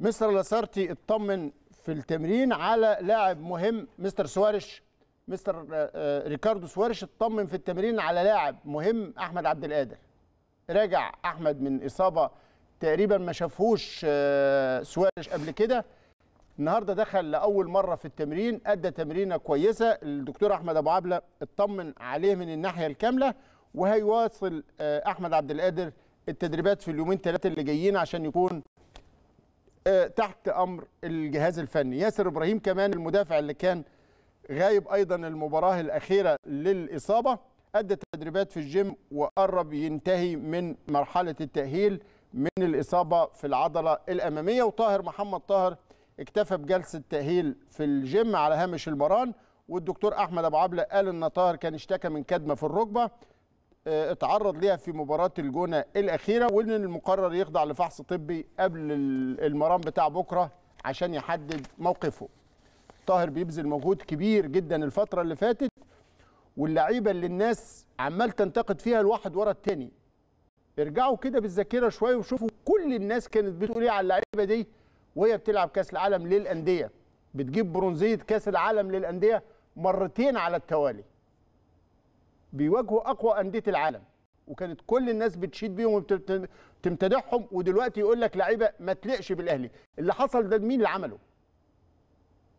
مستر لاسارتي اطمن في التمرين على لاعب مهم مستر سوارش مستر آه، آه، ريكاردو سوارش اطمن في التمرين على لاعب مهم أحمد عبد القادر. راجع أحمد من إصابة تقريبا ما شافهوش آه، سوارش قبل كده. النهارده دخل لأول مرة في التمرين أدى تمرينة كويسة. الدكتور أحمد أبو عبلة اطمن عليه من الناحية الكاملة وهيواصل أحمد عبد القادر التدريبات في اليومين ثلاثة اللي جايين عشان يكون تحت أمر الجهاز الفني. ياسر إبراهيم كمان المدافع اللي كان غايب أيضا المباراة الأخيرة للإصابة أدى تدريبات في الجيم وقرب ينتهي من مرحلة التأهيل من الإصابة في العضلة الأمامية. وطاهر محمد طاهر اكتفى بجلسة تاهيل في الجيم على هامش المران. والدكتور أحمد أبو عبلة قال إن طاهر كان اشتكى من كدمة في الركبة. آه، اتعرض ليها في مباراة الجونة الأخيرة وإن المقرر يخضع لفحص طبي قبل ال- المران بتاع بكرة عشان يحدد موقفه. طاهر بيبذل مجهود كبير جدا الفترة اللي فاتت واللعيبة اللي الناس عمال تنتقد فيها الواحد ورا التاني. ارجعوا كده بالذاكرة شوية وشوفوا كل الناس كانت بتقول إيه على اللعيبة دي وهي بتلعب كأس العالم للأندية. بتجيب برونزية كأس العالم للأندية مرتين على التوالي. بيواجهوا أقوى أندية العالم. وكانت كل الناس بتشيد بيهم وتمتدحهم ودلوقتي يقول لك لعيبة ما تليقش بالأهلي. اللي حصل ده مين اللي عمله؟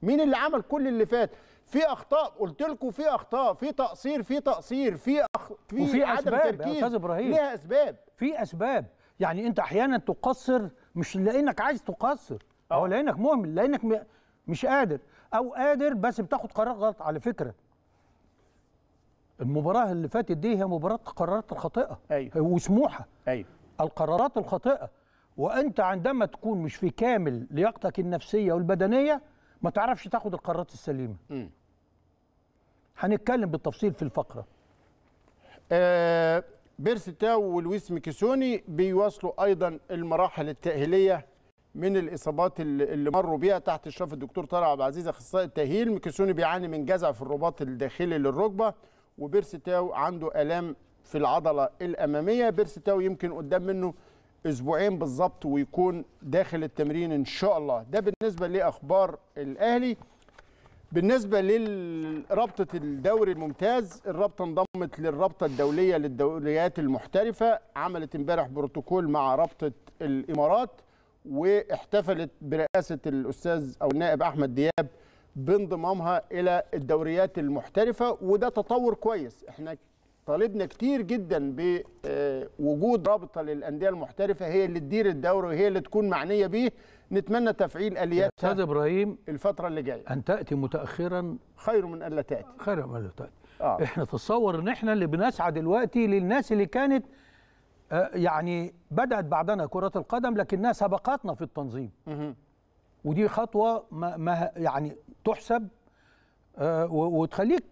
مين اللي عمل كل اللي فات؟ في أخطاء قلت لكم في أخطاء في تقصير في تقصير في أخ... في وفي عدم أسباب يا تركيز. أستاذ إبراهيم. ليها أسباب. في أسباب. يعني أنت أحيانا تقصر مش لأنك عايز تقصر. أو آه. لأنك مهمل لأنك م- مش قادر. أو قادر بس بتاخد قرار غلط. على فكرة المباراة اللي فاتت دي هي مباراة قرارات الخاطئة. أيوة. وسموحة. أيوه. القرارات الخاطئة. وأنت عندما تكون مش في كامل لياقتك النفسية والبدنية ما تعرفش تاخد القرارات السليمة. مم. هنتكلم بالتفصيل في الفقرة. آه بيرسي تاو ولويس ميكيسوني بيواصلوا أيضا المراحل التأهيلية من الإصابات اللي اللي مروا بيها تحت إشراف الدكتور طارق عبد العزيز أخصائي التأهيل. ميكيسوني بيعاني من جزع في الرباط الداخلي للركبة. وبيرسي تاو عنده آلام في العضلة الأمامية. بيرسي تاو يمكن قدام منه أسبوعين بالظبط ويكون داخل التمرين إن شاء الله. ده بالنسبة لأخبار الأهلي. بالنسبة لرابطة الدوري الممتاز الرابطة انضمت للرابطة الدولية للدوريات المحترفة. عملت امبارح بروتوكول مع رابطة الإمارات واحتفلت برئاسة الأستاذ أو النائب أحمد دياب بانضمامها إلى الدوريات المحترفة وده تطور كويس. إحنا طالبنا كتير جدا بوجود رابطة للأندية المحترفة هي اللي تدير الدوري وهي اللي تكون معنية بيه. نتمنى تفعيل آلياتها أستاذ إبراهيم الفترة اللي جاية. أن تأتي متاخرا؟ خير من ألا تأتي. خير ما لا تأتي. آه. إحنا تصور إن إحنا اللي بنسعى دلوقتي للناس اللي كانت آه، يعني بدأت بعدنا كرة القدم لكنها سبقتنا في التنظيم. ودي خطوة ما, ما يعني تحسب آه، وتخليك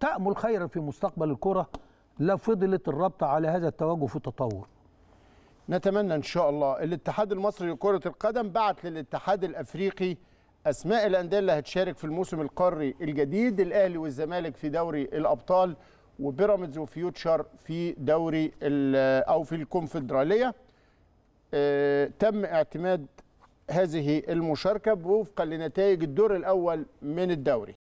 تأمل خيرا في مستقبل الكرة لا فضلت الرابطة على هذا التوجه في التطور. نتمنى إن شاء الله. الاتحاد المصري لكرة القدم بعت للاتحاد الأفريقي أسماء الأندية اللي هتشارك في الموسم القاري الجديد الأهلي والزمالك في دوري الأبطال وبيراميدز وفيوتشر في دوري أو في الكونفدرالية. آه، تم اعتماد هذه المشاركة وفقا لنتائج الدور الأول من الدوري.